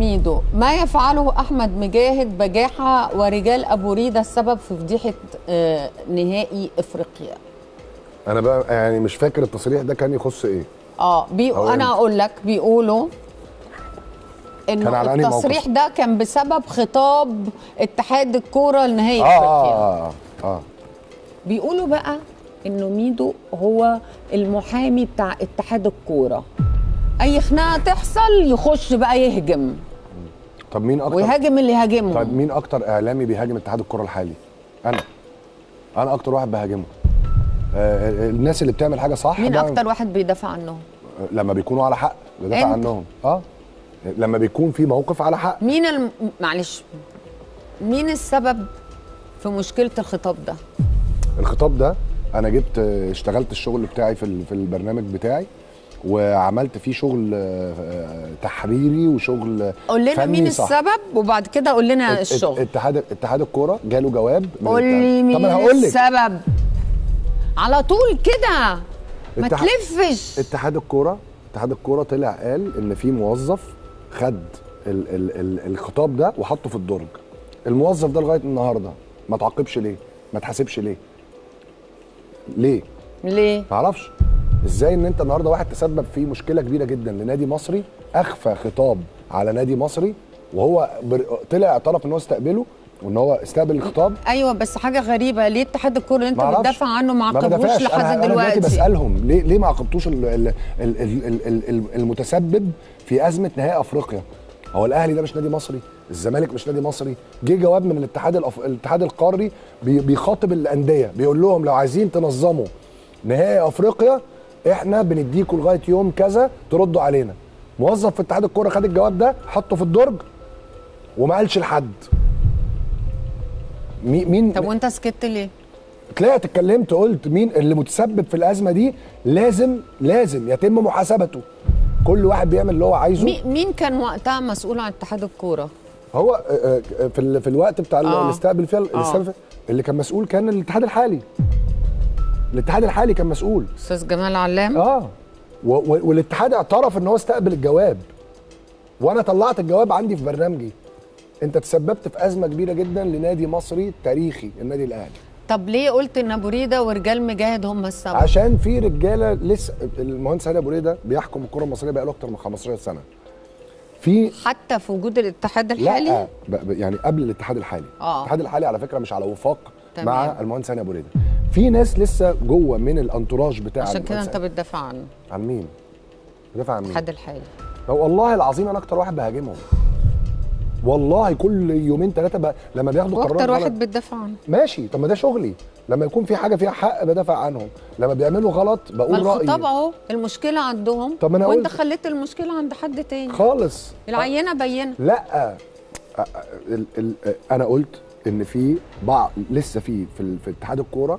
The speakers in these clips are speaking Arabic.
ميدو ما يفعله أحمد مجاهد بجاحة ورجال أبو ريدة السبب في فضيحة آه، نهائي إفريقيا أنا بقى يعني مش فاكر التصريح ده كان يخص إيه آه بي... إمتى؟ أقول لك بيقولوا كان انه؟ التصريح ده كان بسبب خطاب اتحاد الكورة لنهائي آه إفريقيا آه آه, آه. بيقولوا بقى إنه ميدو هو المحامي بتاع اتحاد الكورة أي خناقة تحصل يخش بقى يهجم طب مين أكتر ويهاجم اللي يهاجمه. طب مين أكتر إعلامي بيهاجم اتحاد الكرة الحالي؟ أنا. أنا أكتر واحد بهاجمه. آه الناس اللي بتعمل حاجة صح مين أكتر واحد بيدافع عنهم؟ لما بيكونوا على حق بدافع. عنهم. آه. لما بيكون في موقف على حق. مين الم... معلش. مين السبب في مشكلة الخطاب ده؟ الخطاب ده أنا جبت اشتغلت الشغل بتاعي في في البرنامج بتاعي. وعملت فيه شغل آه، تحريري وشغل قول لنا مين صح. السبب وبعد كده قول لنا الشغل. اتحاد اتحاد الكورة جاله جواب قول. لي مين السبب. على طول كده. ما اتحاد- تلفش. اتحاد الكورة اتحاد الكورة طلع قال إن في موظف خد ال ال ال الخطاب ده وحطه في الدرج. الموظف ده لغاية النهارده ما تعاقبش ليه؟ ما اتحاسبش ليه؟ ليه؟ ليه؟ ما أعرفش إزاي ان انت النهارده واحد تسبب في مشكلة كبيرة جدا لنادي مصري أخفى خطاب على نادي مصري وهو بر... طلع اعترف إن هو استقبله وإن هو استقبل الخطاب أيوه بس حاجة غريبة ليه اتحاد الكورة اللي انت. بتدافع عنه ما عاقبوش. لحد أنا, أنا دلوقتي دلوقتي بسألهم ليه ليه ما عاقبتوش ال- ال- ال- ال- ال- ال- المتسبب في أزمة نهائي أفريقيا هو الأهلي ده مش نادي مصري الزمالك مش نادي مصري جه جواب من الاتحاد الأف... الاتحاد القاري بي... بيخاطب الأندية بيقول لهم لو عايزين تنظموا نهائي أفريقيا إحنا بنديكوا لغاية يوم كذا تردوا علينا. موظف في اتحاد الكورة خد الجواب ده حطه في الدرج وما قالش لحد. مي- مين طب وانت سكت ليه؟ طلعت اتكلمت قلت مين اللي متسبب في الأزمة دي؟ لازم لازم يتم محاسبته. كل واحد بيعمل اللي هو عايزه. مي- مين كان وقتها مسؤول عن اتحاد الكورة؟ هو آه، آه، في في الوقت بتاع آه. اللي استقبل فيها فيها- اللي كان مسؤول كان الاتحاد الحالي. الاتحاد الحالي كان مسؤول. أستاذ جمال علام. آه. و- و- والاتحاد اعترف إن هو استقبل الجواب. وأنا طلعت الجواب عندي في برنامجي. أنت تسببت في أزمة كبيرة جدا لنادي مصري تاريخي النادي الأهلي. طب ليه قلت إن أبو ريدة ورجال مجاهد هم السبب؟ عشان في رجالة لسه المهندس هاني أبو ريدة بيحكم الكرة المصرية بقاله أكتر من 15 سنة. في حتى في وجود الاتحاد الحالي؟ لا يعني قبل الاتحاد الحالي. آه. الاتحاد الحالي على فكرة مش على وفاق تمام. مع المهندس هاني أبو ريدة. في ناس لسه جوه من الانتراج بتاع عشان كده انت. بتدافع عنه. عن مين؟ بدافع عن مين؟ الاتحاد الحالي هو والله العظيم أنا أكتر واحد بهاجمهم. والله كل يومين ثلاثة ب... لما بياخدوا قرارات وأكتر غلط- واحد بتدافع عنه. ماشي طب ما ده شغلي. لما يكون في حاجة فيها حق بدافع عنهم. لما بيعملوا غلط بقول رايي الخطاب أهو المشكلة عندهم طب أنا وأنت خليت المشكلة عند حد تاني. خالص. العينة بينة. لا. أ- أ- ال ال أنا قلت إن في بعض لسه في في, في اتحاد الكورة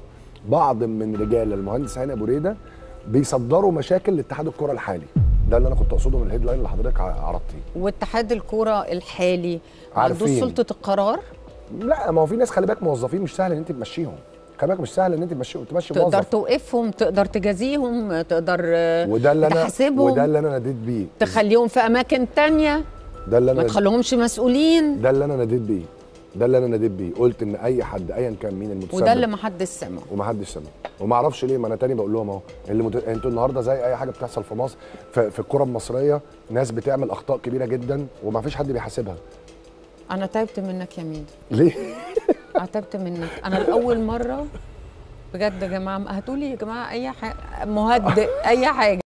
بعض من رجال المهندس هاني أبو ريدة بيصدروا مشاكل لاتحاد الكورة الحالي. ده اللي أنا كنت أقصده من الهيدلاين اللي حضرتك عرضتيه. واتحاد الكورة الحالي ما عندوش عارفين. سلطة القرار؟ لا ما هو في ناس خلي بالك موظفين مش سهل إن أنت تمشيهم. خلي بالك مش سهل إن أنت تمشي تمشي تقدر موظف توقفهم تقدر تجازيهم تقدر وده اللي أنا وده اللي أنا ناديت بيه. تخليهم في أماكن تانية ده اللي ما أنا تخليهمش مسؤولين. ده اللي أنا ناديت بيه. ده اللي أنا ناديت بيه. قلت إن أي حد ايا كان مين المتسبب وده اللي ما حدش سمع ومحدش سمع وما أعرفش ليه ما أنا تاني بقول لهم أهو. اللي مت... أنتوا النهارده زي أي حاجة بتحصل في مصر في, في الكرة المصرية ناس بتعمل أخطاء كبيرة جدا وما فيش حد بيحاسبها. أنا تعبت منك يا ميدو. ليه؟ تعبت منك. أنا لأول مرة بجد يا جماعة هاتولي يا جماعة أي حاجة مهدئ أي حاجة.